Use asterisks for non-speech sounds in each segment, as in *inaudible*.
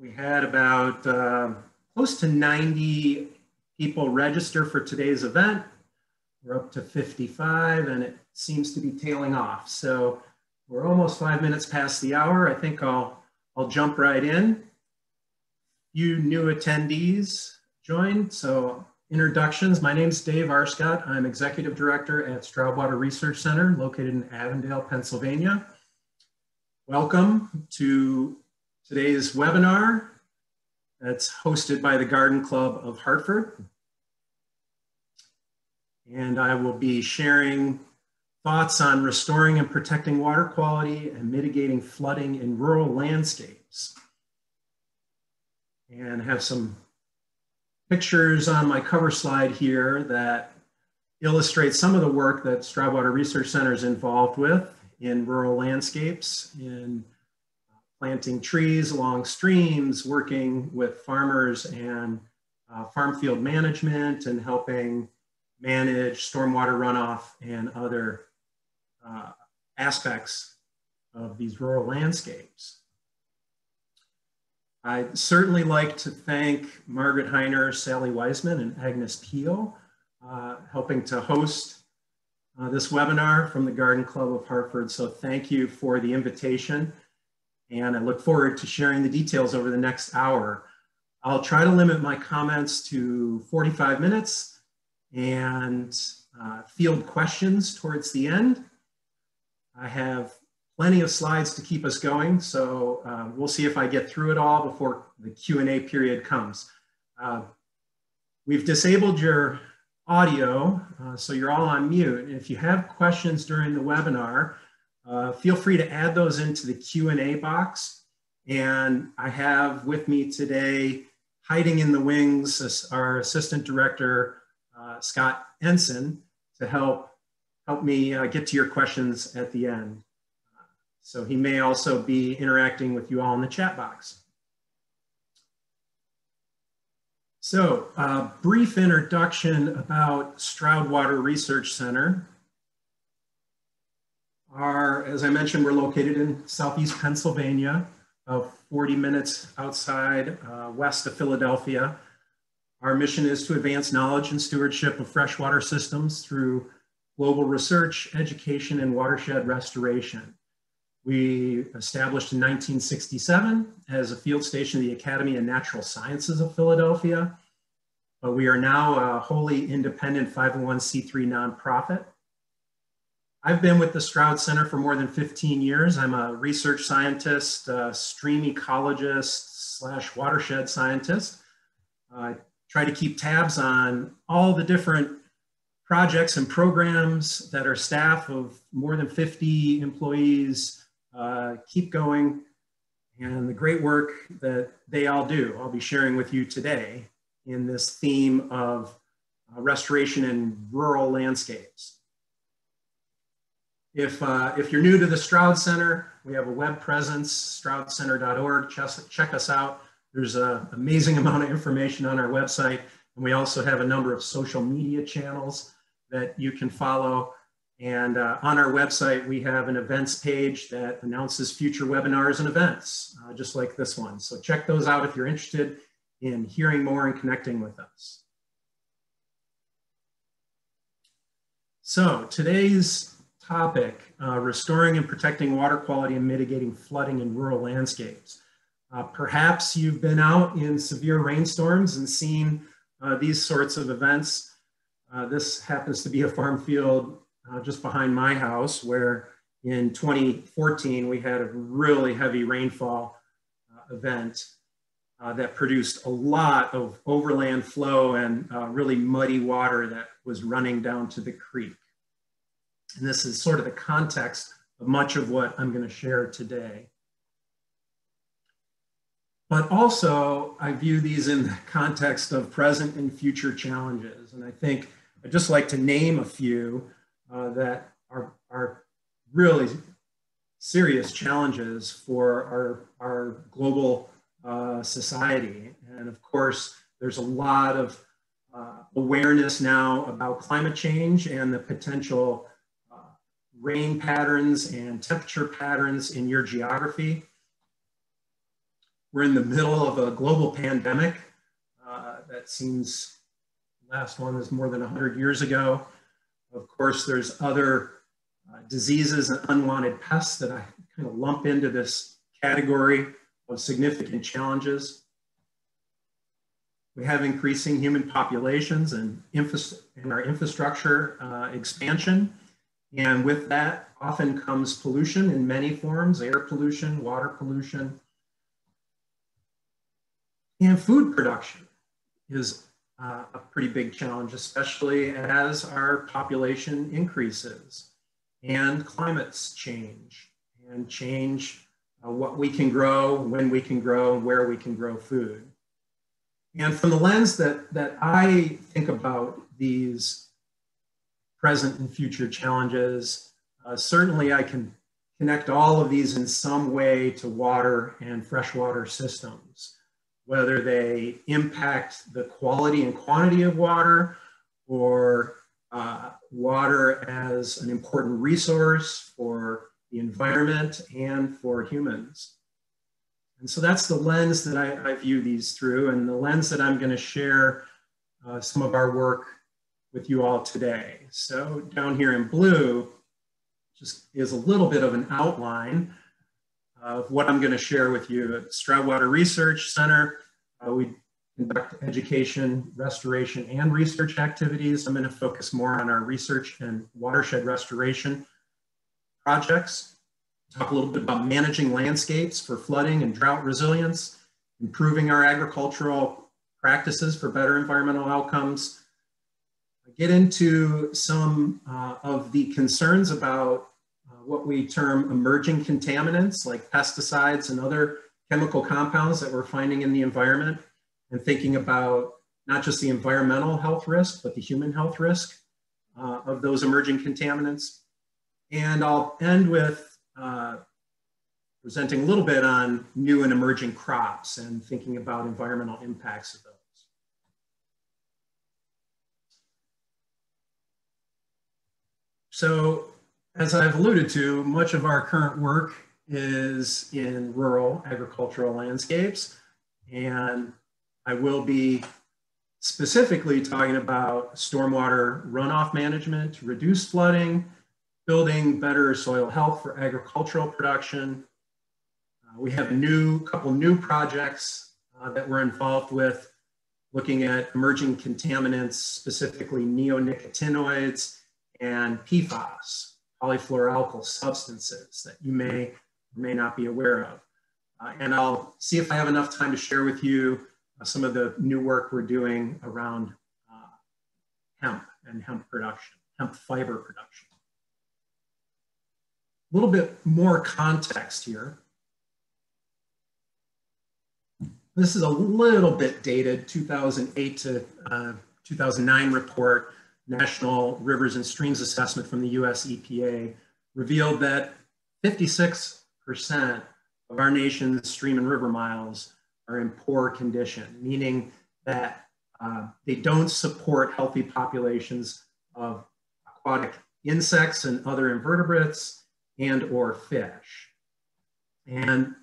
We had about uh, close to 90 people register for today's event. We're up to 55 and it seems to be tailing off. So we're almost five minutes past the hour. I think I'll, I'll jump right in. You new attendees joined. So introductions, my name is Dave Arscott. I'm Executive Director at Stroud Water Research Center located in Avondale, Pennsylvania. Welcome to today's webinar that's hosted by the Garden Club of Hartford. And I will be sharing thoughts on restoring and protecting water quality and mitigating flooding in rural landscapes. And have some pictures on my cover slide here that illustrate some of the work that Stroud Water Research Center is involved with in rural landscapes, in planting trees along streams, working with farmers and uh, farm field management and helping manage stormwater runoff and other uh, aspects of these rural landscapes. I'd certainly like to thank Margaret Heiner, Sally Wiseman, and Agnes Peel, uh, helping to host uh, this webinar from the Garden Club of Hartford. So thank you for the invitation. And I look forward to sharing the details over the next hour. I'll try to limit my comments to 45 minutes and uh, field questions towards the end. I have plenty of slides to keep us going, so uh, we'll see if I get through it all before the Q&A period comes. Uh, we've disabled your audio, uh, so you're all on mute. If you have questions during the webinar, uh, feel free to add those into the Q&A box. And I have with me today, hiding in the wings, our Assistant Director, uh, Scott Ensign, to help, help me uh, get to your questions at the end. So he may also be interacting with you all in the chat box. So, uh, brief introduction about Stroud Water Research Center. Our, as I mentioned, we're located in Southeast Pennsylvania, about 40 minutes outside uh, west of Philadelphia. Our mission is to advance knowledge and stewardship of freshwater systems through global research, education, and watershed restoration. We established in 1967 as a field station of the Academy of Natural Sciences of Philadelphia. But we are now a wholly independent 501c3 nonprofit. I've been with the Stroud Center for more than 15 years. I'm a research scientist, stream ecologist slash watershed scientist. I try to keep tabs on all the different projects and programs that our staff of more than 50 employees uh, keep going and the great work that they all do. I'll be sharing with you today in this theme of uh, restoration in rural landscapes. If, uh, if you're new to the Stroud Center, we have a web presence, stroudcenter.org. Check, us out. There's an amazing amount of information on our website. And we also have a number of social media channels that you can follow. And uh, on our website, we have an events page that announces future webinars and events, uh, just like this one. So check those out if you're interested in hearing more and connecting with us. So today's topic, uh, restoring and protecting water quality and mitigating flooding in rural landscapes. Uh, perhaps you've been out in severe rainstorms and seen uh, these sorts of events. Uh, this happens to be a farm field uh, just behind my house where in 2014 we had a really heavy rainfall uh, event that produced a lot of overland flow and really muddy water that was running down to the creek. And this is sort of the context of much of what I'm going to share today. But also, I view these in the context of present and future challenges. And I think I'd just like to name a few uh, that are, are really serious challenges for our, our global uh, society. And of course, there's a lot of uh, awareness now about climate change and the potential rain patterns and temperature patterns in your geography. we're in the middle of a global pandemic uh, that seems last one is more than 100 years ago. Of course, there's other uh, diseases and unwanted pests that I kind of lump into this category of significant challenges. We have increasing human populations and, infra and our infrastructure uh, expansion. And with that often comes pollution in many forms, air pollution, water pollution, and food production is uh, a pretty big challenge, especially as our population increases and climates change and change uh, what we can grow, when we can grow, where we can grow food. And from the lens that, that I think about these present and future challenges, uh, certainly I can connect all of these in some way to water and freshwater systems whether they impact the quality and quantity of water or uh, water as an important resource for the environment and for humans. And so that's the lens that I, I view these through and the lens that I'm gonna share uh, some of our work with you all today. So down here in blue just is a little bit of an outline of what I'm going to share with you at Stroud Water Research Center. Uh, we conduct education, restoration, and research activities. I'm going to focus more on our research and watershed restoration projects. Talk a little bit about managing landscapes for flooding and drought resilience, improving our agricultural practices for better environmental outcomes. Get into some uh, of the concerns about what we term emerging contaminants like pesticides and other chemical compounds that we're finding in the environment and thinking about not just the environmental health risk, but the human health risk uh, of those emerging contaminants. And I'll end with uh, presenting a little bit on new and emerging crops and thinking about environmental impacts of those. So as I've alluded to, much of our current work is in rural agricultural landscapes. And I will be specifically talking about stormwater runoff management to reduce flooding, building better soil health for agricultural production. Uh, we have a new couple new projects uh, that we're involved with looking at emerging contaminants, specifically neonicotinoids and PFAS polyfluoroalkyl substances that you may or may not be aware of. Uh, and I'll see if I have enough time to share with you uh, some of the new work we're doing around uh, hemp and hemp production, hemp fiber production. A little bit more context here. This is a little bit dated, 2008 to uh, 2009 report National Rivers and Streams Assessment from the US EPA revealed that 56% of our nation's stream and river miles are in poor condition, meaning that uh, they don't support healthy populations of aquatic insects and other invertebrates and or fish. And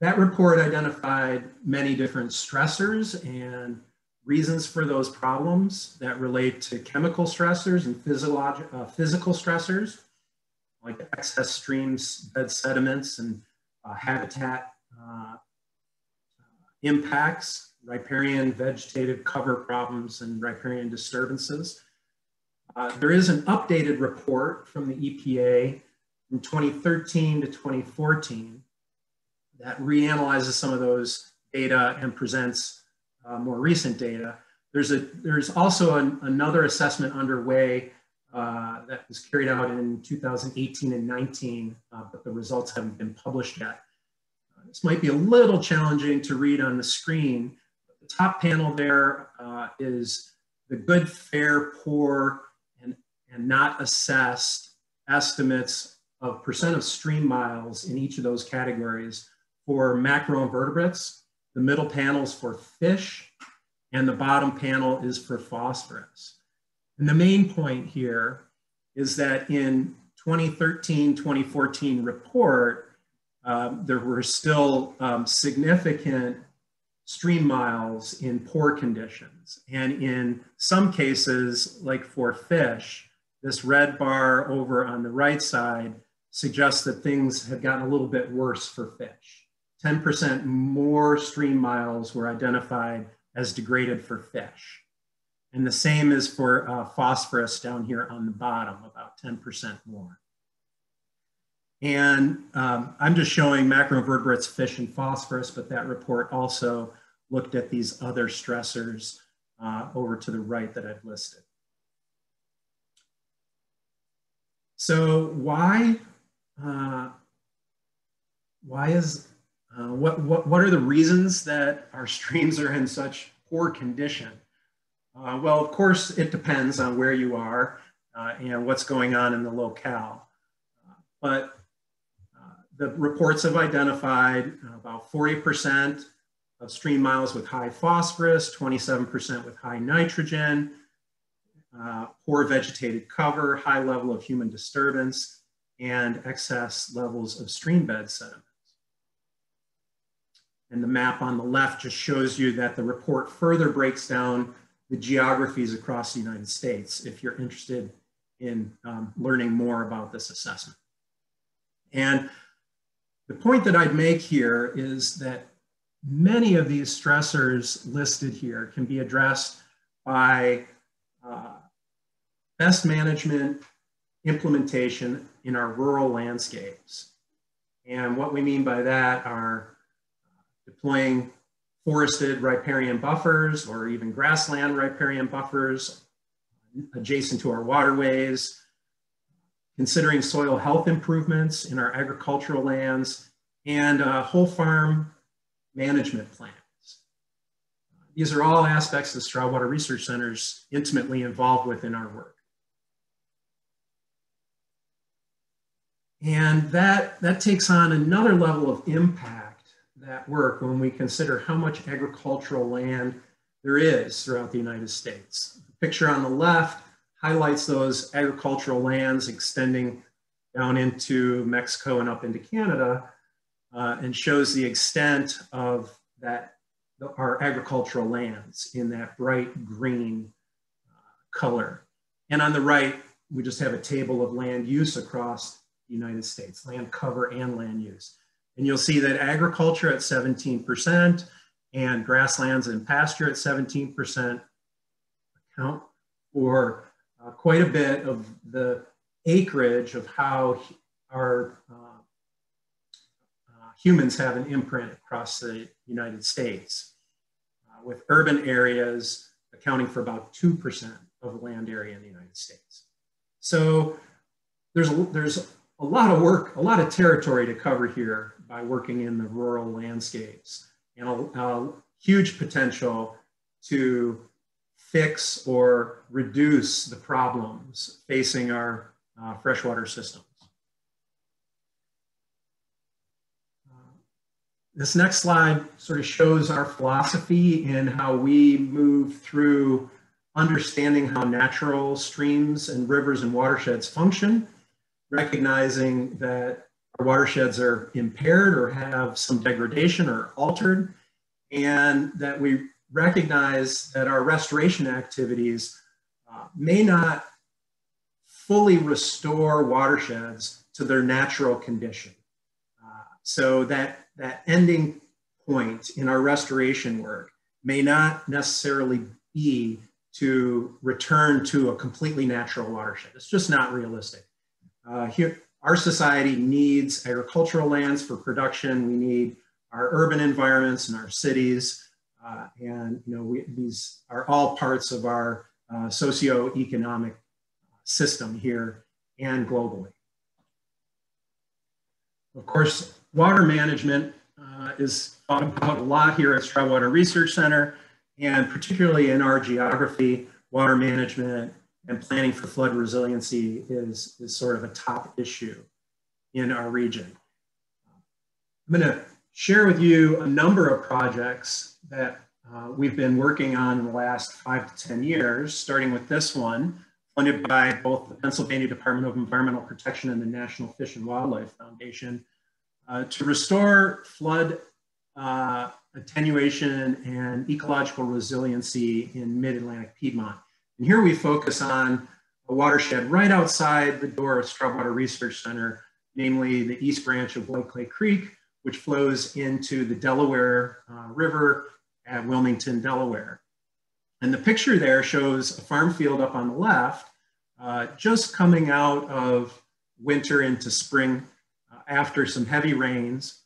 that report identified many different stressors and reasons for those problems that relate to chemical stressors and physiological, uh, physical stressors, like excess streams, bed sediments, and uh, habitat uh, impacts, riparian vegetative cover problems, and riparian disturbances. Uh, there is an updated report from the EPA from 2013 to 2014 that reanalyzes some of those data and presents uh, more recent data. There's, a, there's also an, another assessment underway uh, that was carried out in 2018 and 19, uh, but the results haven't been published yet. Uh, this might be a little challenging to read on the screen. The top panel there uh, is the good, fair, poor, and, and not assessed estimates of percent of stream miles in each of those categories for macroinvertebrates the middle panel is for fish, and the bottom panel is for phosphorus. And the main point here is that in 2013-2014 report, um, there were still um, significant stream miles in poor conditions. And in some cases, like for fish, this red bar over on the right side suggests that things have gotten a little bit worse for fish. 10% more stream miles were identified as degraded for fish. And the same is for uh, phosphorus down here on the bottom, about 10% more. And um, I'm just showing macroinvertebrates, fish, and phosphorus, but that report also looked at these other stressors uh, over to the right that I've listed. So why, uh, why is, uh, what, what, what are the reasons that our streams are in such poor condition? Uh, well, of course, it depends on where you are uh, and what's going on in the locale. Uh, but the reports have identified about 40% of stream miles with high phosphorus, 27% with high nitrogen, uh, poor vegetated cover, high level of human disturbance, and excess levels of stream bed sediments. And the map on the left just shows you that the report further breaks down the geographies across the United States if you're interested in um, learning more about this assessment. And the point that I'd make here is that many of these stressors listed here can be addressed by uh, best management implementation in our rural landscapes. And what we mean by that are deploying forested riparian buffers or even grassland riparian buffers adjacent to our waterways, considering soil health improvements in our agricultural lands, and uh, whole farm management plans. These are all aspects the Stroud Water Research Center is intimately involved with in our work. And that, that takes on another level of impact, that work, when we consider how much agricultural land there is throughout the United States. The picture on the left highlights those agricultural lands extending down into Mexico and up into Canada uh, and shows the extent of that our agricultural lands in that bright green uh, color. And on the right, we just have a table of land use across the United States, land cover and land use. And you'll see that agriculture at 17% and grasslands and pasture at 17% account for uh, quite a bit of the acreage of how our uh, uh, humans have an imprint across the United States, uh, with urban areas accounting for about 2% of land area in the United States. So there's a, there's a lot of work, a lot of territory to cover here by working in the rural landscapes and a, a huge potential to fix or reduce the problems facing our uh, freshwater systems. Uh, this next slide sort of shows our philosophy in how we move through understanding how natural streams and rivers and watersheds function, recognizing that our watersheds are impaired or have some degradation or altered, and that we recognize that our restoration activities uh, may not fully restore watersheds to their natural condition. Uh, so that, that ending point in our restoration work may not necessarily be to return to a completely natural watershed. It's just not realistic. Uh, here, our society needs agricultural lands for production. We need our urban environments and our cities. Uh, and you know, we, these are all parts of our uh, socio-economic system here and globally. Of course, water management uh, is thought about a lot here at Stroud Water Research Center, and particularly in our geography, water management and planning for flood resiliency is, is sort of a top issue in our region. I'm going to share with you a number of projects that uh, we've been working on in the last five to 10 years, starting with this one, funded by both the Pennsylvania Department of Environmental Protection and the National Fish and Wildlife Foundation, uh, to restore flood uh, attenuation and ecological resiliency in mid-Atlantic Piedmont. And here we focus on a watershed right outside the door of Stroud Water Research Center, namely the east branch of White Clay Creek, which flows into the Delaware uh, River at Wilmington, Delaware. And the picture there shows a farm field up on the left, uh, just coming out of winter into spring uh, after some heavy rains.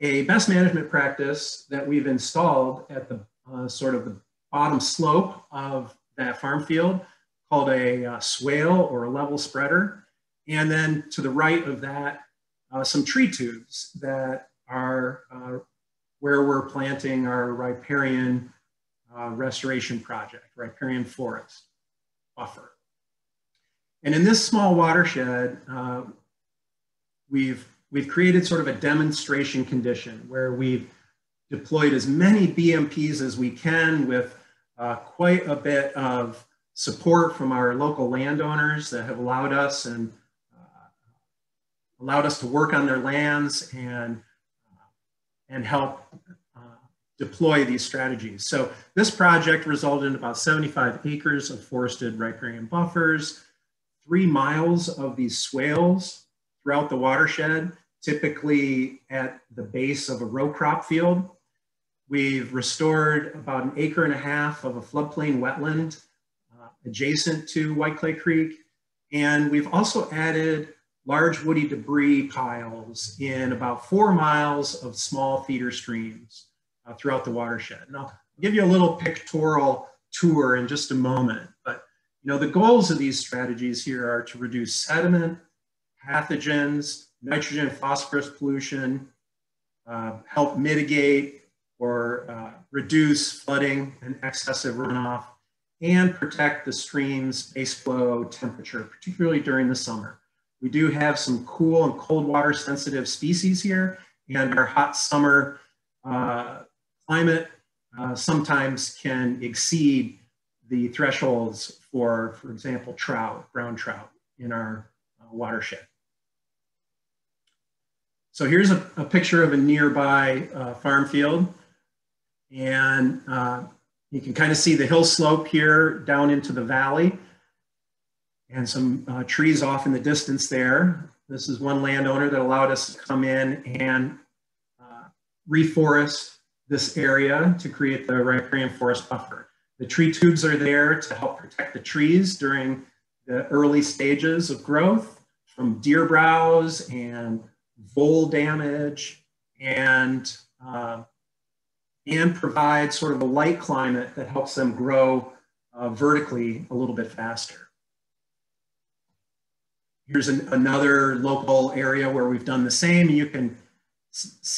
A best management practice that we've installed at the uh, sort of the bottom slope of that farm field called a uh, swale or a level spreader. And then to the right of that, uh, some tree tubes that are uh, where we're planting our riparian uh, restoration project, riparian forest buffer. And in this small watershed, uh, we've, we've created sort of a demonstration condition where we've deployed as many BMPs as we can with uh, quite a bit of support from our local landowners that have allowed us and uh, allowed us to work on their lands and, uh, and help uh, deploy these strategies. So this project resulted in about 75 acres of forested riparian buffers, three miles of these swales throughout the watershed, typically at the base of a row crop field. We've restored about an acre and a half of a floodplain wetland adjacent to White Clay Creek. And we've also added large woody debris piles in about four miles of small feeder streams uh, throughout the watershed. And I'll give you a little pictorial tour in just a moment. But you know, the goals of these strategies here are to reduce sediment, pathogens, nitrogen, phosphorus pollution, uh, help mitigate or uh, reduce flooding and excessive runoff, and protect the stream's base flow temperature, particularly during the summer. We do have some cool and cold water sensitive species here, and our hot summer uh, climate uh, sometimes can exceed the thresholds for, for example, trout, brown trout in our uh, watershed. So here's a, a, picture of a nearby uh, farm field. And uh, you can kind of see the hill slope here down into the valley and some uh, trees off in the distance there. This is one landowner that allowed us to come in and uh, reforest this area to create the riparian forest buffer. The tree tubes are there to help protect the trees during the early stages of growth from deer browse and vole damage and uh, and provide sort of a light climate that helps them grow uh, vertically a little bit faster. Here's an, another local area where we've done the same. You can,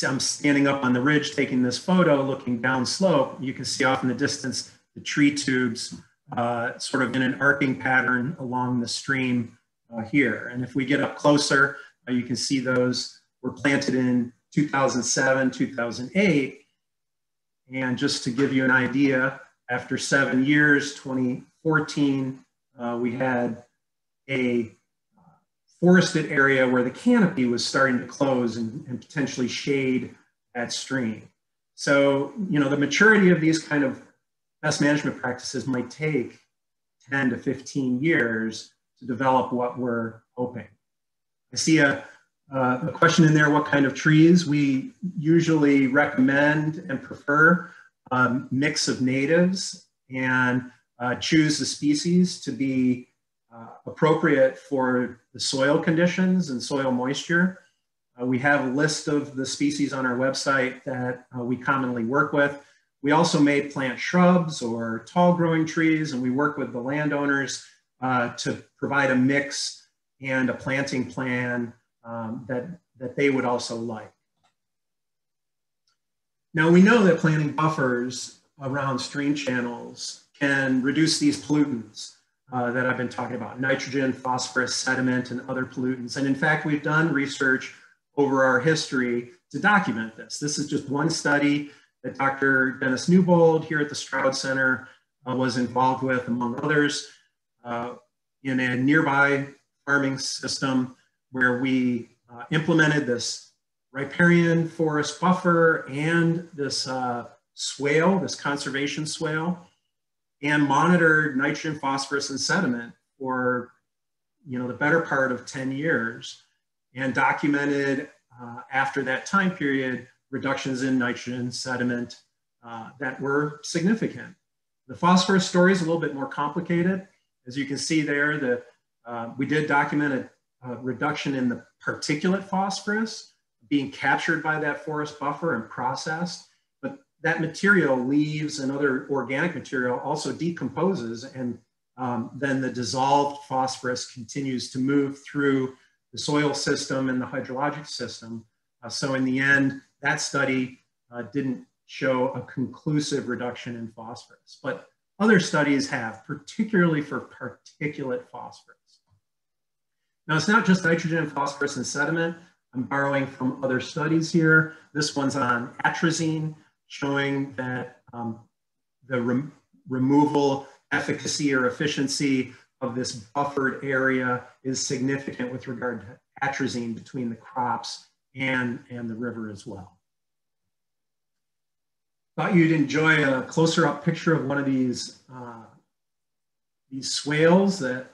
I'm standing up on the ridge taking this photo, looking down slope. You can see off in the distance the tree tubes uh, sort of in an arcing pattern along the stream uh, here. And if we get up closer, uh, you can see those were planted in 2007, 2008. And just to give you an idea, after seven years, 2014, uh, we had a forested area where the canopy was starting to close and, and, potentially shade that stream. So, you know, the maturity of these kind of best management practices might take 10 to 15 years to develop what we're hoping. I see a, uh, a question in there, what kind of trees? We usually recommend and prefer um, mix of natives and uh, choose the species to be uh, appropriate for the soil conditions and soil moisture. Uh, we have a list of the species on our website that uh, we commonly work with. We also may plant shrubs or tall growing trees and we work with the landowners uh, to provide a mix and a planting plan um, that, that they would also like. Now we know that planting buffers around stream channels can reduce these pollutants uh, that I've been talking about, nitrogen, phosphorus, sediment, and other pollutants. And in fact, we've done research over our history to document this. This is just one study that Dr. Denis Newbold here at the Stroud Center uh, was involved with, among others, uh, in a nearby farming system where we uh, implemented this riparian forest buffer and this uh, swale, this conservation swale, and monitored nitrogen, phosphorus, and sediment for you know, the better part of 10 years and documented uh, after that time period reductions in nitrogen sediment uh, that were significant. The phosphorus story is a little bit more complicated. As you can see there, the, uh, we did document a, a, reduction in the particulate phosphorus being captured by that forest buffer and processed. But that material, leaves and other organic material also decomposes and um, then the dissolved phosphorus continues to move through the soil system and the hydrologic system. Uh, so in the end, that study uh, didn't show a conclusive reduction in phosphorus, but other studies have, particularly for particulate phosphorus. Now it's not just nitrogen, phosphorus, and sediment. I'm borrowing from other studies here. This one's on atrazine, showing that um, the rem removal efficacy or efficiency of this buffered area is significant with regard to atrazine between the crops and, and the river as well. Thought you'd enjoy a closer up picture of one of these, uh, these swales that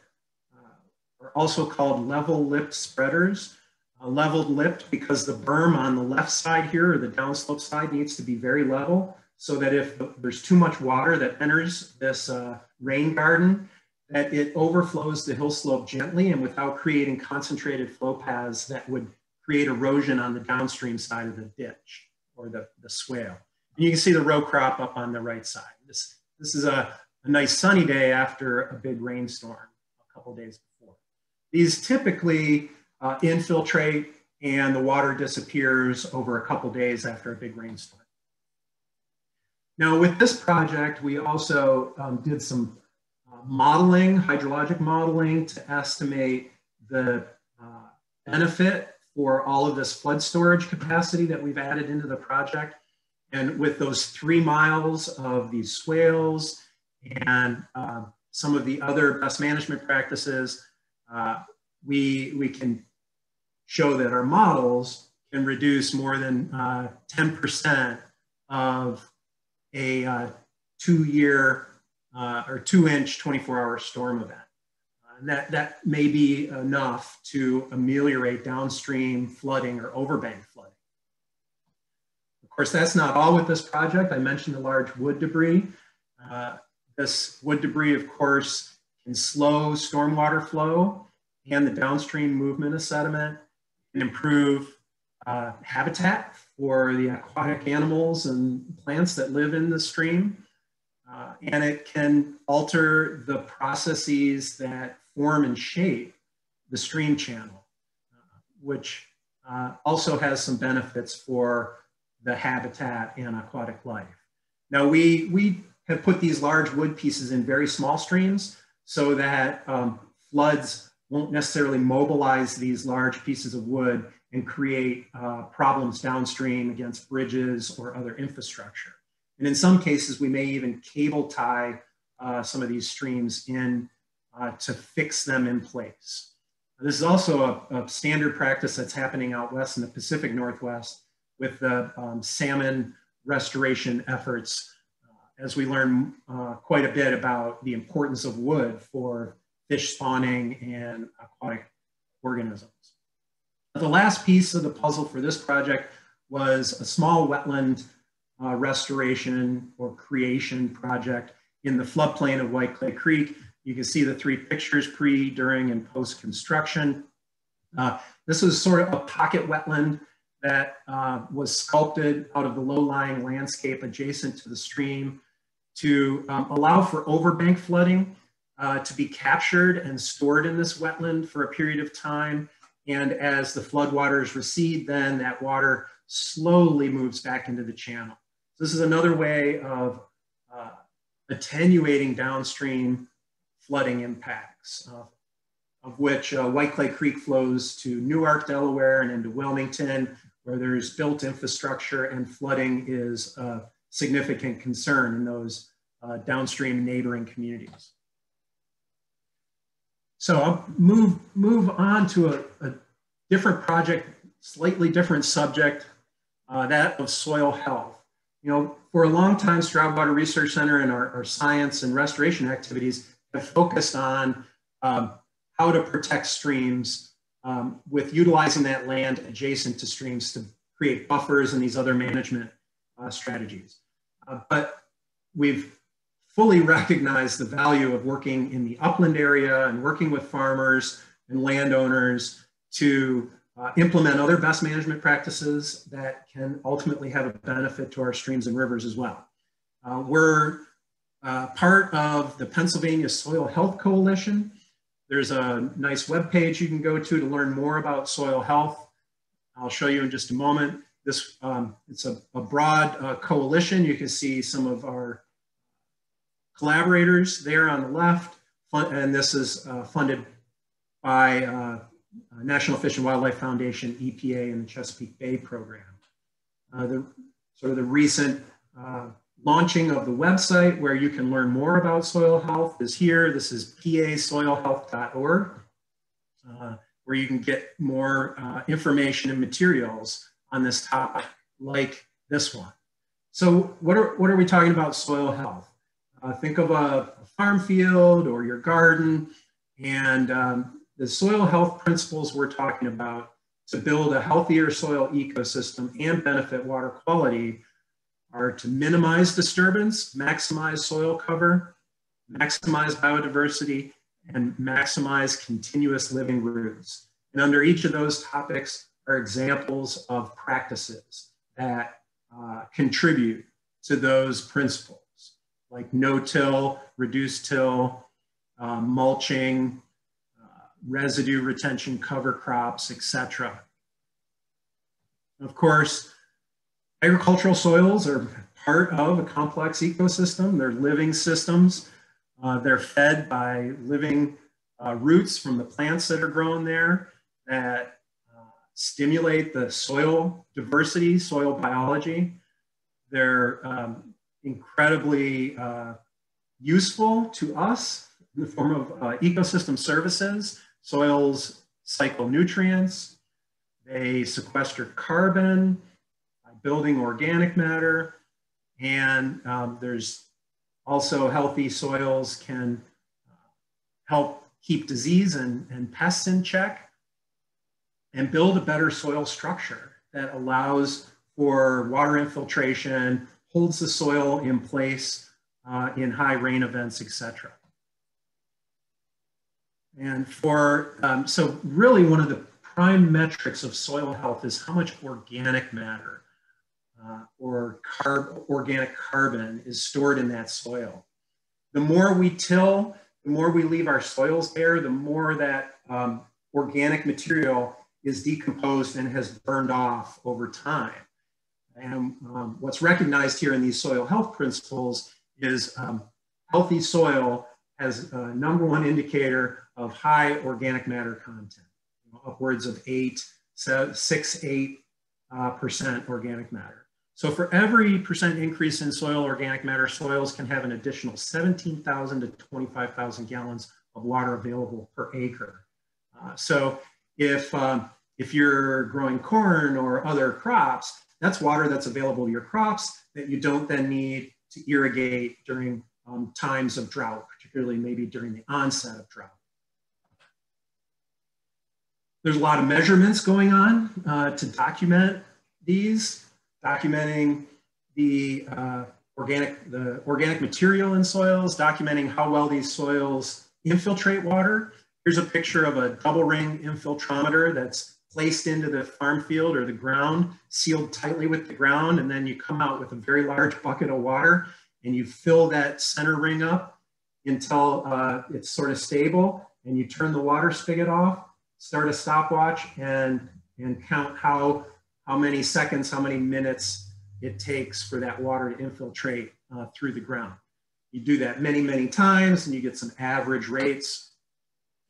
are also called level lipped spreaders. Uh, leveled lipped because the berm on the left side here or the downslope side needs to be very level so that if there's too much water that enters this uh, rain garden, that it overflows the hill slope gently and without creating concentrated flow paths that would create erosion on the downstream side of the ditch or the, the swale. And you can see the row crop up on the right side. This, this is a, a nice sunny day after a big rainstorm a couple days before. These typically uh, infiltrate and the water disappears over a couple days after a big rainstorm. Now with this project, we also um, did some uh, modeling, hydrologic modeling to estimate the uh, benefit for all of this flood storage capacity that we've added into the project. And with those three miles of these swales and uh, some of the other best management practices, uh, we, we can show that our models can reduce more than 10% uh, of a uh, two year uh, or two inch 24 hour storm event. And that, that may be enough to ameliorate downstream flooding or overbank flooding. Of course, that's not all with this project. I mentioned the large wood debris. Uh, this wood debris, of course, can slow stormwater flow and the downstream movement of sediment and improve uh, habitat for the aquatic animals and plants that live in the stream. Uh, and it can alter the processes that form and shape the stream channel, uh, which also has some benefits for the habitat and aquatic life. Now we, we have put these large wood pieces in very small streams so that um, floods won't necessarily mobilize these large pieces of wood and create uh, problems downstream against bridges or other infrastructure. And in some cases, we may even cable tie uh, some of these streams in uh, to fix them in place. This is also a, a, standard practice that's happening out west in the Pacific Northwest with the um, salmon restoration efforts uh, as we learn uh, quite a bit about the importance of wood for fish spawning and aquatic organisms. The last piece of the puzzle for this project was a small wetland uh, restoration or creation project in the floodplain of White Clay Creek. You can see the three pictures pre, during, and post construction. Uh, this was sort of a pocket wetland that uh, was sculpted out of the low-lying landscape adjacent to the stream to um, allow for overbank flooding uh, to be captured and stored in this wetland for a period of time and as the floodwaters recede, then that water slowly moves back into the channel. So this is another way of uh, attenuating downstream flooding impacts, uh, of which uh, White Clay Creek flows to Newark, Delaware, and into Wilmington, where there's built infrastructure and flooding is a significant concern in those uh, downstream neighboring communities. So I'll move, move on to a, a different project slightly different subject, uh, that of soil health. You know, for a long time, Stroud Water Research Center and our, our science and restoration activities have focused on um, how to protect streams um, with utilizing that land adjacent to streams to create buffers and these other management uh, strategies. Uh, but we've fully recognize the value of working in the upland area and working with farmers and landowners to uh, implement other best management practices that can ultimately have a benefit to our streams and rivers as well. Uh, we're uh, part of the Pennsylvania Soil Health Coalition. There's a nice web page you can go to to learn more about soil health. I'll show you in just a moment. This um, it's a, a broad uh, coalition. You can see some of our collaborators there on the left, and this is uh, funded by uh, National Fish and Wildlife Foundation, EPA, and the Chesapeake Bay Program. Uh, the sort of the recent uh, launching of the website where you can learn more about soil health is here. This is pasoilhealth.org, uh, where you can get more uh, information and materials on this topic like this one. So what are, what are we talking about soil health? Uh, think of a, farm field or your garden and um, the soil health principles we're talking about to build a healthier soil ecosystem and benefit water quality are to minimize disturbance, maximize soil cover, maximize biodiversity, and maximize continuous living roots. And under each of those topics are examples of practices that uh, contribute to those principles, like no-till, reduced till, uh, mulching, residue retention, cover crops, etc. Of course, agricultural soils are part of a complex ecosystem. They're living systems. Uh, they're fed by living uh, roots from the plants that are grown there that uh, stimulate the soil diversity, soil biology. They're um, incredibly uh, useful to us in the form of uh, ecosystem services Soils cycle nutrients, they sequester carbon by building organic matter, and um, there's also healthy soils can uh, help keep disease and, and pests in check and build a better soil structure that allows for water infiltration, holds the soil in place uh, in high rain events, etc. And for, um, so really one of the prime metrics of soil health is how much organic matter uh, or carb, organic carbon is stored in that soil. The more we till, the more we leave our soils bare, the more that um, organic material is decomposed and has burned off over time. And um, what's recognized here in these soil health principles is um, healthy soil as a number one indicator of high organic matter content, you know, upwards of eight, six, eight uh, percent organic matter. So for every percent increase in soil organic matter, soils can have an additional 17,000 to 25,000 gallons of water available per acre. Uh, so if, um, if you're growing corn or other crops, that's water that's available to your crops that you don't then need to irrigate during um, times of drought, particularly maybe during the onset of drought. There's a lot of measurements going on uh, to document these, documenting the uh, organic, the organic material in soils, documenting how well these soils infiltrate water. Here's a picture of a double ring infiltrometer that's placed into the farm field or the ground, sealed tightly with the ground, and then you come out with a very large bucket of water and you fill that center ring up until uh, it's sort of stable and you turn the water spigot off start a stopwatch and, and count how, how many seconds, how many minutes it takes for that water to infiltrate uh, through the ground. You do that many, many times and you get some average rates.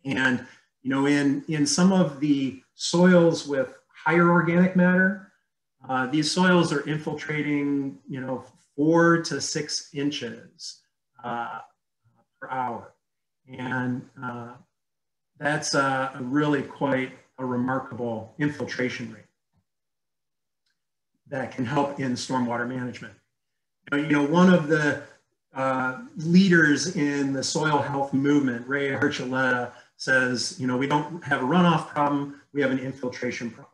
And, you know, in, in some of the soils with higher organic matter, uh, these soils are infiltrating, you know, four to six inches uh, per hour. And uh, that's a, really quite a remarkable infiltration rate. that can help in stormwater management. You know, one of the uh, leaders in the soil health movement, Ray Archuleta, says, you know, we don't have a runoff problem, we have an infiltration problem.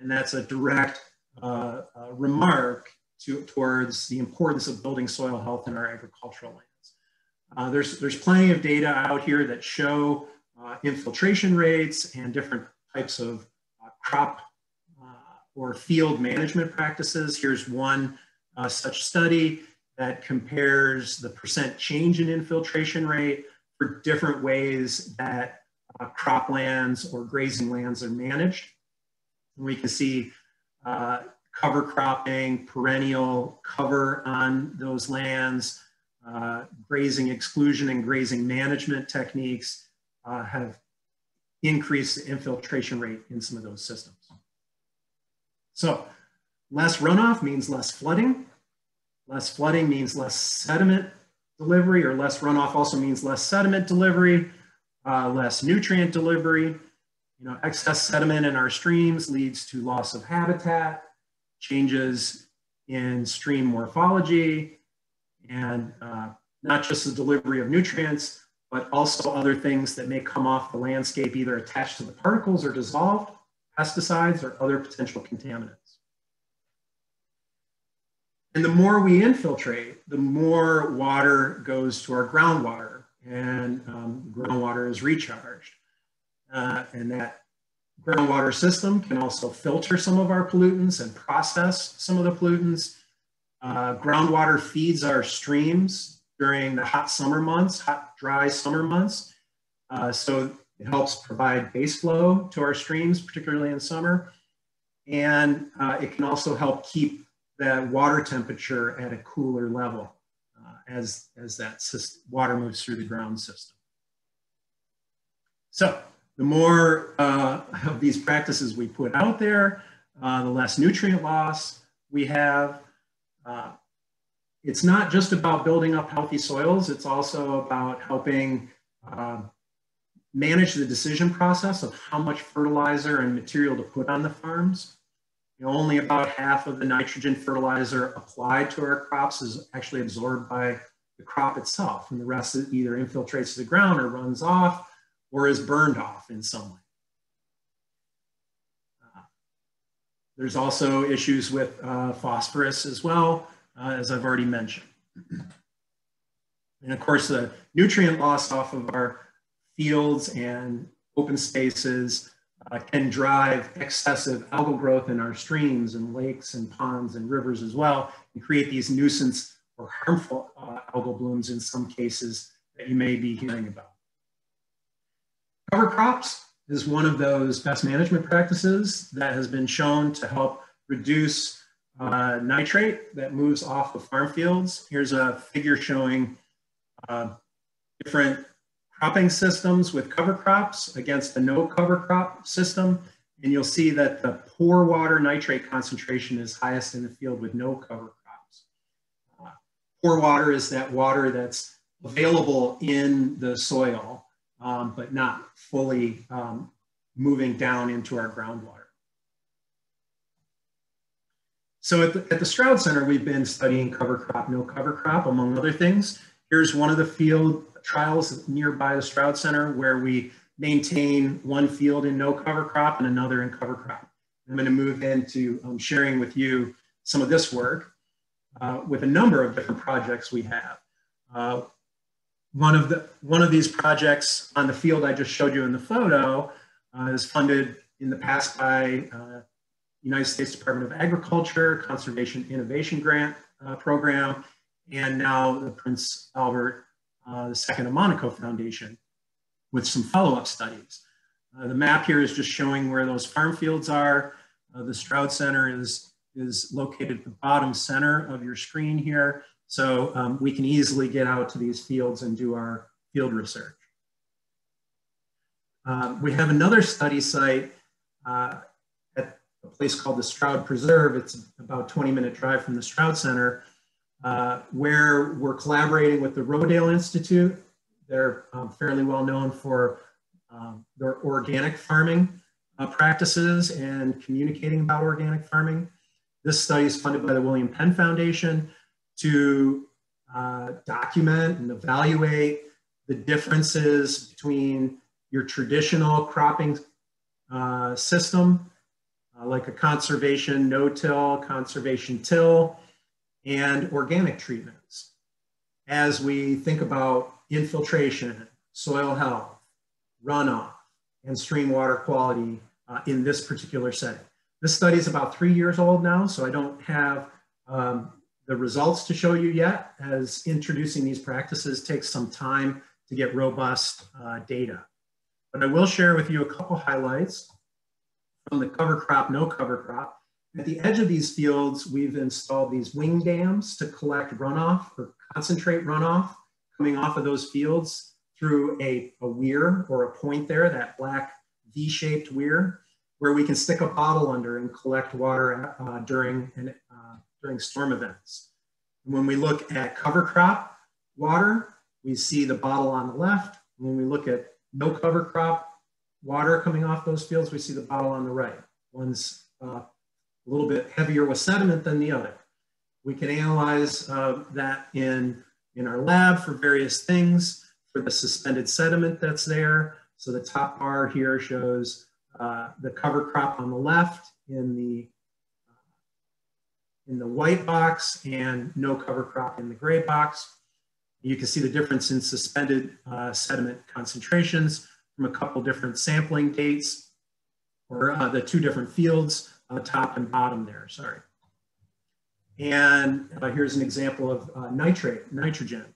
And that's a direct uh, uh, remark to, towards the importance of building soil health in our agricultural lands. Uh, there's, there's plenty of data out here that show uh, infiltration rates and different types of uh, crop or field management practices. Here's one such study that compares the percent change in infiltration rate for different ways that uh, croplands or grazing lands are managed. And we can see uh, cover cropping, perennial cover on those lands, uh, grazing exclusion and grazing management techniques uh, have increased the infiltration rate in some of those systems. So less runoff means less flooding. Less flooding means less sediment delivery or less runoff also means less sediment delivery, uh, less nutrient delivery. You know, excess sediment in our streams leads to loss of habitat, changes in stream morphology, and uh, not just the delivery of nutrients, but also other things that may come off the landscape, either attached to the particles or dissolved, pesticides or other potential contaminants. And the more we infiltrate, the more water goes to our groundwater and um, groundwater is recharged. Uh, and that groundwater system can also filter some of our pollutants and process some of the pollutants. Uh, groundwater feeds our streams during the hot summer months, hot, dry summer months. Uh, so it helps provide base flow to our streams, particularly in summer. And uh, it can also help keep that water temperature at a cooler level as, as that system, water moves through the ground system. So the more uh, of these practices we put out there, uh, the less nutrient loss we have. Uh, it's not just about building up healthy soils, it's also about helping uh, manage the decision process of how much fertilizer and material to put on the farms. Only about half of the nitrogen fertilizer applied to our crops is actually absorbed by the crop itself, and the rest either infiltrates the ground or runs off or is burned off in some way. Uh, there's also issues with uh, phosphorus as well, uh, as I've already mentioned. And of course, the nutrient loss off of our fields and open spaces uh, can drive excessive algal growth in our streams and lakes and ponds and rivers as well, and create these nuisance or harmful uh, algal blooms in some cases that you may be hearing about. Cover crops is one of those best management practices that has been shown to help reduce uh, nitrate that moves off the farm fields. Here's a figure showing uh, different cropping systems with cover crops against the no cover crop system. And you'll see that the pore water nitrate concentration is highest in the field with no cover crops. Uh, pore water is that water that's available in the soil, um, but not fully um, moving down into our groundwater. So at the, at the Stroud Center, we've been studying cover crop, no cover crop, among other things. Here's one of the field trials nearby the Stroud Center where we maintain one field in no cover crop and another in cover crop. I'm going to move into um, sharing with you some of this work uh, with a number of different projects we have. Uh, one of the one of these projects on the field I just showed you in the photo uh, is funded in the past by uh, United States Department of Agriculture Conservation Innovation Grant uh, Program, and now the Prince Albert uh, the second of Monaco Foundation with some follow-up studies. Uh, the map here is just showing where those farm fields are. Uh, the Stroud Center is, is located at the bottom center of your screen here. So um, we can easily get out to these fields and do our field research. Uh, we have another study site uh, at a place called the Stroud Preserve. It's about 20 minute drive from the Stroud Center uh, where we're collaborating with the Rodale Institute. They're um, fairly well known for um, their organic farming uh, practices and communicating about organic farming. This study is funded by the William Penn Foundation to uh, document and evaluate the differences between your traditional cropping uh, system, uh, like a conservation no-till, conservation till, and organic treatments. As we think about infiltration, soil health, runoff, and stream water quality uh, in this particular setting. This study is about three years old now, so I don't have um, the results to show you yet, as introducing these practices takes some time to get robust uh, data. But I will share with you a couple highlights from the cover crop, no cover crop. At the edge of these fields, we've installed these wing dams to collect runoff or concentrate runoff coming off of those fields through a, a weir or a point there, that black V-shaped weir, where we can stick a bottle under and collect water uh, during, an, uh, during storm events. And when we look at cover crop water, we see the bottle on the left. When we look at no cover crop water coming off those fields, we see the bottle on the right. One's uh, a little bit heavier with sediment than the other. We can analyze uh, that in, in our lab for various things for the suspended sediment that's there. So the top bar here shows uh, the cover crop on the left in the uh, in the white box and no cover crop in the gray box. You can see the difference in suspended uh, sediment concentrations from a couple different sampling dates or uh, the two different fields, uh, top and bottom there, sorry. And uh, here's an example of uh, nitrate, nitrogen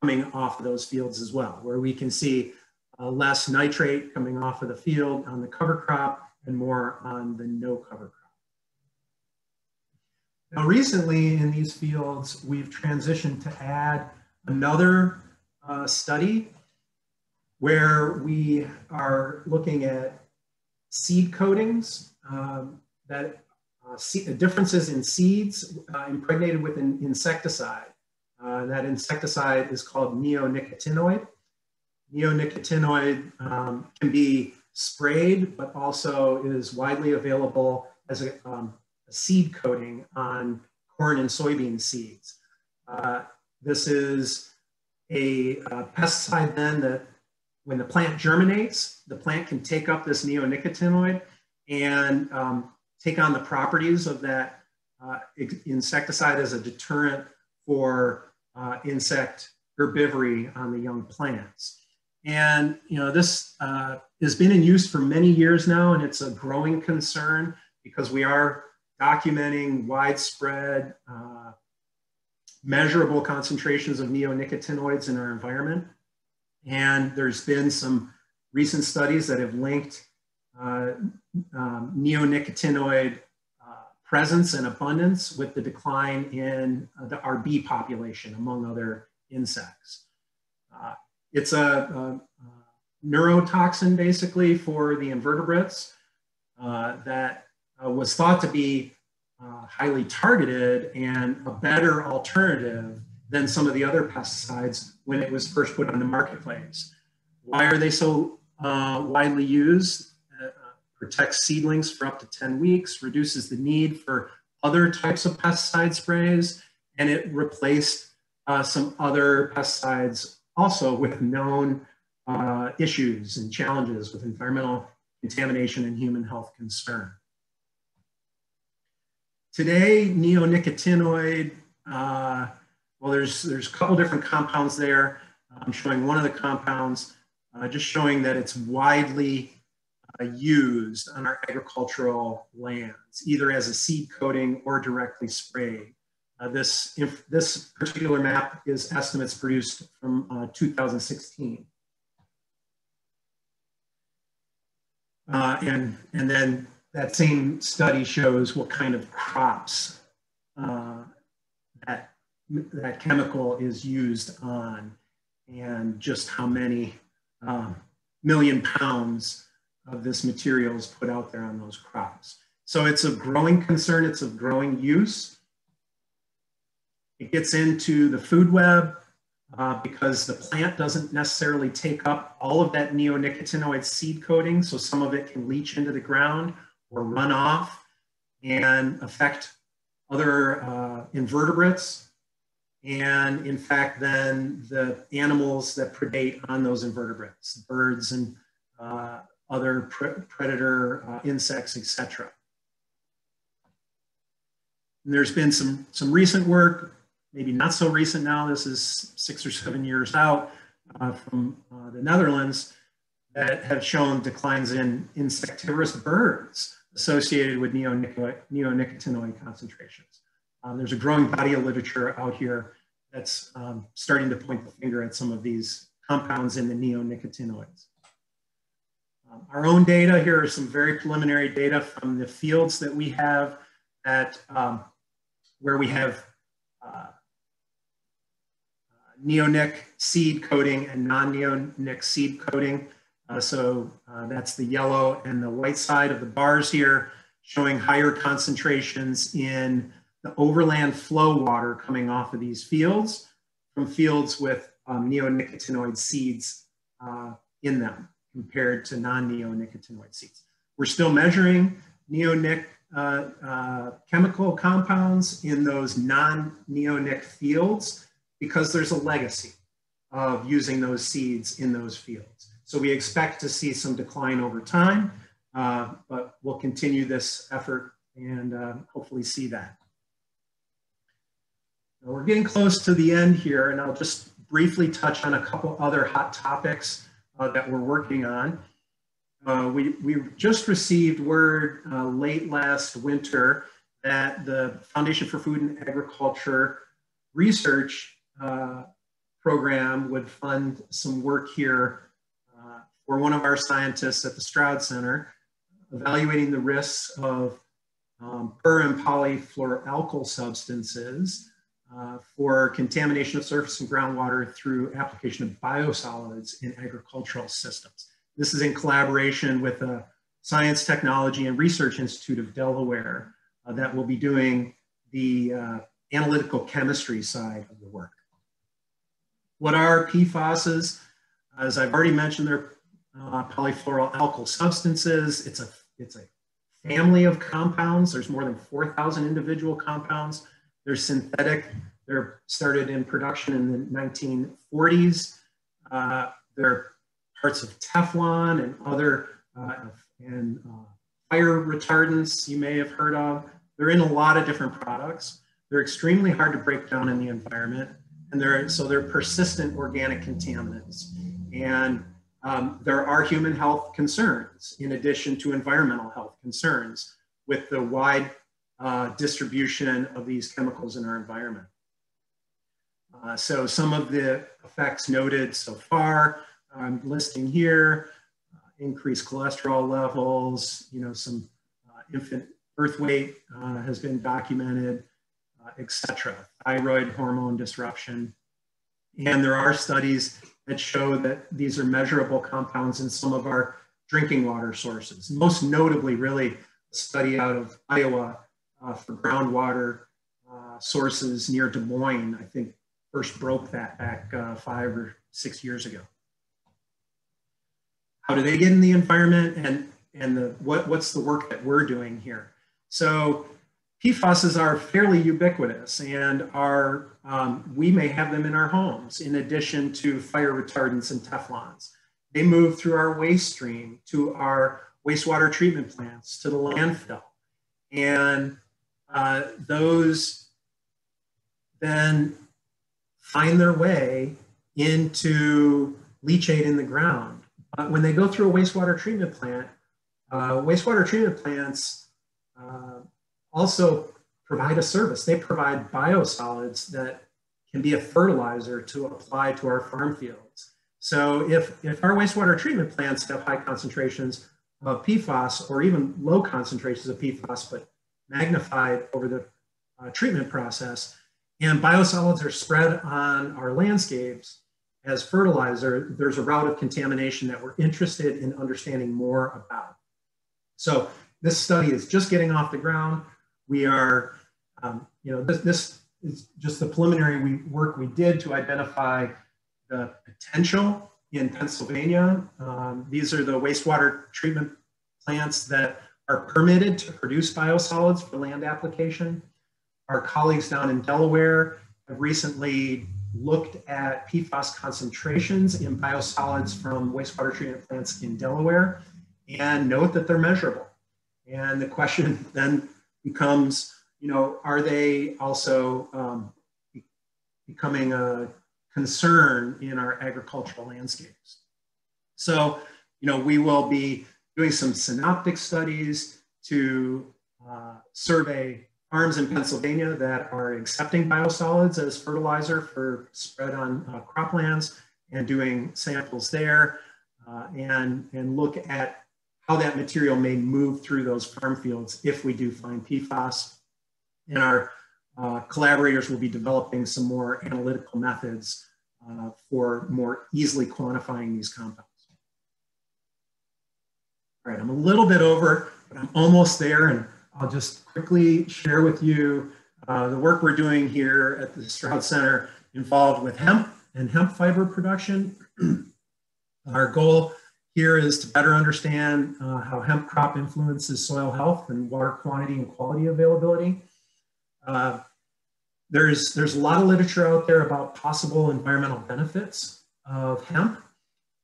coming off of those fields as well, where we can see uh, less nitrate coming off of the field on the cover crop and more on the no cover crop. Now recently in these fields, we've transitioned to add another uh, study where we are looking at seed coatings um, that uh, differences in seeds uh, impregnated with an insecticide. Uh, that insecticide is called neonicotinoid. Neonicotinoid um, can be sprayed, but also is widely available as a, um, a seed coating on corn and soybean seeds. Uh, this is a, a pesticide then that when the plant germinates, the plant can take up this neonicotinoid and um, take on the properties of that uh, insecticide as a deterrent for uh, insect herbivory on the young plants. And you know this uh, has been in use for many years now, and it's a growing concern because we are documenting widespread, uh, measurable concentrations of neonicotinoids in our environment. And there's been some recent studies that have linked uh, um, neonicotinoid presence and abundance with the decline in uh, the, bee population, among other insects. Uh, it's a, a, a, neurotoxin basically for the invertebrates uh, that uh, was thought to be uh, highly targeted and a better alternative than some of the other pesticides when it was first put on the marketplace. Why are they so uh, widely used? Protects seedlings for up to 10 weeks, reduces the need for other types of pesticide sprays, and it replaced uh, some other pesticides also with known uh, issues and challenges with environmental contamination and human health concern. Today, neonicotinoid, uh, well, there's, there's a couple different compounds there. I'm showing one of the compounds, uh, just showing that it's widely used on our agricultural lands, either as a seed coating or directly sprayed. Uh, this, this particular map is estimates produced from uh, 2016. Uh, and, and then that same study shows what kind of crops uh, that, that chemical is used on and just how many um, million pounds of this material is put out there on those crops. So it's a growing concern, it's a growing use. It gets into the food web uh, because the plant doesn't necessarily take up all of that neonicotinoid seed coating, so some of it can leach into the ground or run off and affect other uh, invertebrates, and in fact, then the animals that predate on those invertebrates, birds and uh, other pre predator uh, insects, etc. There's been some, some recent work, maybe not so recent now, this is six or seven years out uh, from uh, the Netherlands, that have shown declines in insectivorous birds associated with neonicotinoid concentrations. Um, there's a growing body of literature out here that's um, starting to point the finger at some of these compounds in the neonicotinoids. Um, our own data, here are some very preliminary data from the fields that we have at um, where we have uh, neonic seed coating and non-neonic seed coating. Uh, so uh, that's the yellow and the white side of the bars here showing higher concentrations in the overland flow water coming off of these fields from fields with um, neonicotinoid seeds uh, in them compared to non-neonicotinoid seeds. We're still measuring neonic uh, uh, chemical compounds in those non-neonic fields because there's a legacy of using those seeds in those fields. So we expect to see some decline over time, uh, but we'll continue this effort and uh, hopefully see that. Now we're getting close to the end here, and I'll just briefly touch on a couple other hot topics uh, that we're working on. Uh, we, we just received word uh, late last winter that the Foundation for Food and Agriculture research uh, program would fund some work here uh, for one of our scientists at the Stroud Center, evaluating the risks of um, per and polyfluoroalkyl substances uh, for contamination of surface and groundwater through application of biosolids in agricultural systems. This is in collaboration with the Science, Technology, and Research Institute of Delaware uh, that will be doing the uh, analytical chemistry side of the work. What are PFASs? As I've already mentioned, they're uh, polyfluoroalkyl substances. It's a, it's a family of compounds. There's more than 4,000 individual compounds. They're synthetic. They're started in production in the 1940s. Uh, they're parts of Teflon and other uh, and uh, fire retardants you may have heard of. They're in a lot of different products. They're extremely hard to break down in the environment, and they're so they're persistent organic contaminants. And um, there are human health concerns in addition to environmental health concerns with the wide uh, distribution of these chemicals in our environment. Uh, so some of the effects noted so far, I'm listing here, uh, increased cholesterol levels, you know, some uh, infant birth weight uh, has been documented, uh, etc. Thyroid hormone disruption. And there are studies that show that these are measurable compounds in some of our drinking water sources. Most notably, really, a study out of Iowa uh, for groundwater uh, sources near Des Moines, I think first broke that back uh, five or six years ago. How do they get in the environment and, and the, what, what's the work that we're doing here? So PFASs are fairly ubiquitous and are, um, we may have them in our homes in addition to fire retardants and Teflons. They move through our waste stream to our wastewater treatment plants, to the landfill. And uh, those then find their way into leachate in the ground. Uh, when they go through a wastewater treatment plant, uh, wastewater treatment plants uh, also provide a service. They provide biosolids that can be a fertilizer to apply to our farm fields. So if, if our wastewater treatment plants have high concentrations of PFAS or even low concentrations of PFAS, but magnified over the uh, treatment process. And biosolids are spread on our landscapes as fertilizer. There's a route of contamination that we're interested in understanding more about. So this study is just getting off the ground. We are, um, you know, this, this is just the preliminary we, work we did to identify the potential in Pennsylvania. Um, these are the wastewater treatment plants that are permitted to produce biosolids for land application. our colleagues down in Delaware have recently looked at PFAS concentrations in biosolids from wastewater treatment plants in Delaware and note that they're measurable. And the question *laughs* then becomes, you know, are they also um, becoming a concern in our agricultural landscapes? So, you know, we will be doing some synoptic studies to uh, survey farms in Pennsylvania that are accepting biosolids as fertilizer for spread on uh, croplands and doing samples there uh, and, and look at how that material may move through those farm fields if we do find PFAS. And our uh, collaborators will be developing some more analytical methods uh, for more easily quantifying these compounds. All right, I'm a little bit over, but I'm almost there. And I'll just quickly share with you uh, the work we're doing here at the Stroud Center involved with hemp and hemp fiber production. *clears throat* Our goal here is to better understand uh, how hemp crop influences soil health and water quantity and quality availability. Uh, there's, there's a lot of literature out there about possible environmental benefits of hemp.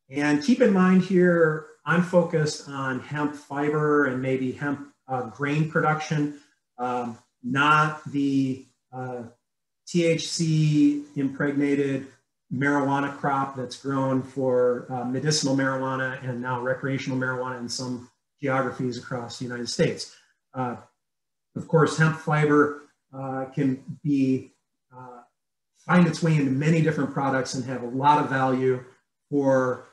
And keep in mind here, I'm focused on hemp fiber and maybe hemp uh, grain production, um, not the uh, THC impregnated marijuana crop that's grown for uh, medicinal marijuana and now recreational marijuana in some geographies across the United States. Uh, of course, hemp fiber uh, can be uh, find its way into many different products and have a lot of value for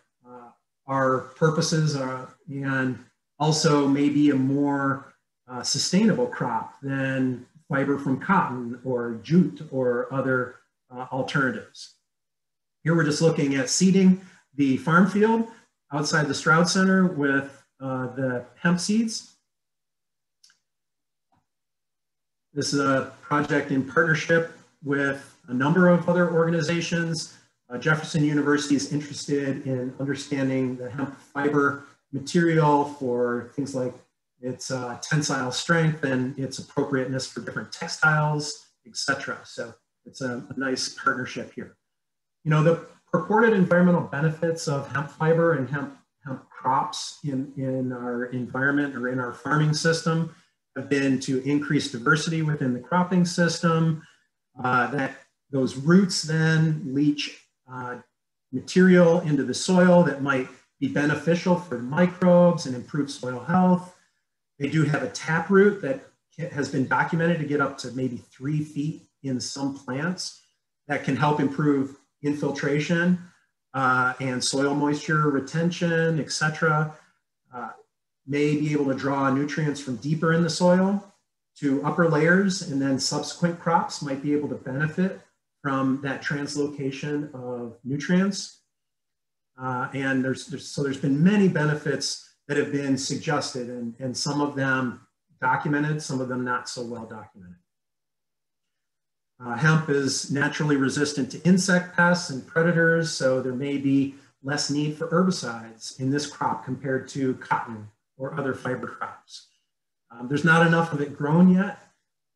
our purposes are, and also maybe a more uh, sustainable crop than fiber from cotton or jute or other uh, alternatives. Here we're just looking at seeding the farm field outside the Stroud Center with uh, the hemp seeds. This is a project in partnership with a number of other organizations. Uh, Jefferson University is interested in understanding the hemp fiber material for things like its uh, tensile strength and its appropriateness for different textiles, etc. So it's a, a, nice partnership here. You know, the purported environmental benefits of hemp fiber and hemp, hemp crops in, in our environment or in our farming system have been to increase diversity within the cropping system, uh, that those roots then leach uh, material into the soil that might be beneficial for microbes and improve soil health. They do have a taproot that has been documented to get up to maybe three feet in some plants that can help improve infiltration uh, and soil moisture retention, etc. Uh, may be able to draw nutrients from deeper in the soil to upper layers and then subsequent crops might be able to benefit from that translocation of nutrients. Uh, and there's, there's, so there's been many benefits that have been suggested and, and some of them documented, some of them not so well documented. Uh, hemp is naturally resistant to insect pests and predators, so there may be less need for herbicides in this crop compared to cotton or other fiber crops. Um, there's not enough of it grown yet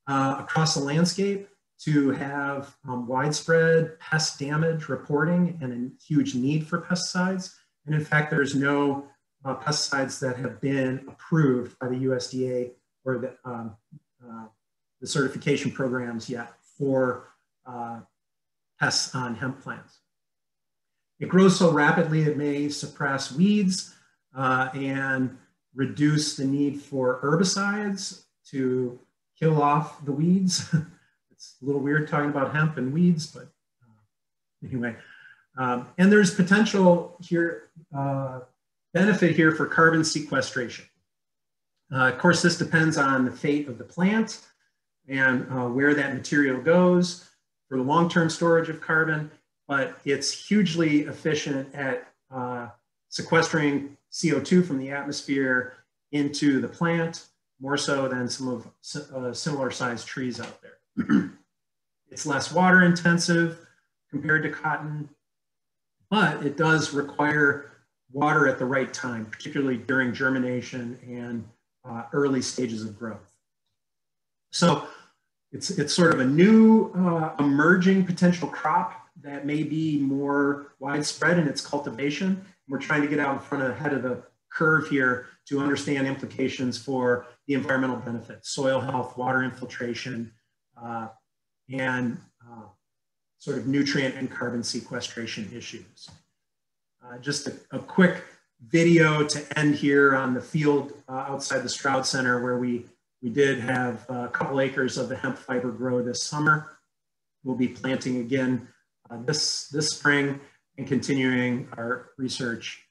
uh, across the landscape, to have um, widespread pest damage reporting and a huge need for pesticides. And in fact, there's no uh, pesticides that have been approved by the USDA or the, um, uh, the certification programs yet for uh, pests on hemp plants. It grows so rapidly it may suppress weeds uh, and reduce the need for herbicides to kill off the weeds. *laughs* it's a little weird talking about hemp and weeds, but uh, anyway. Um, and there's potential here, uh, benefit here for carbon sequestration. Uh, of course, this depends on the fate of the plant and uh, where that material goes for the long-term storage of carbon, but it's hugely efficient at uh, sequestering CO2 from the atmosphere into the plant, more so than some of uh, similar sized trees out there. *clears throat* it's less water intensive compared to cotton, but it does require water at the right time, particularly during germination and uh, early stages of growth. So it's, it's sort of a new uh, emerging potential crop that may be more widespread in its cultivation. We're trying to get out in front of ahead of the curve here to understand implications for the environmental benefits, soil health, water infiltration, uh, and uh, sort of nutrient and carbon sequestration issues. Uh, just a, a, quick video to end here on the field uh, outside the Stroud Center where we, we did have a couple acres of the hemp fiber grow this summer. We'll be planting again uh, this, this spring and continuing our research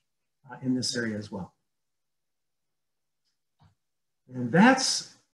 uh, in this area as well. And that's